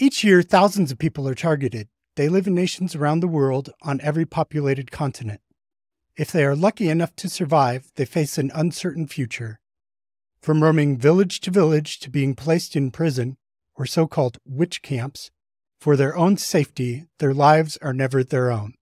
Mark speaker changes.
Speaker 1: Each year, thousands of people are targeted. They live in nations around the world on every populated continent. If they are lucky enough to survive, they face an uncertain future. From roaming village to village to being placed in prison, or so called witch camps, for their own safety, their lives are never their own.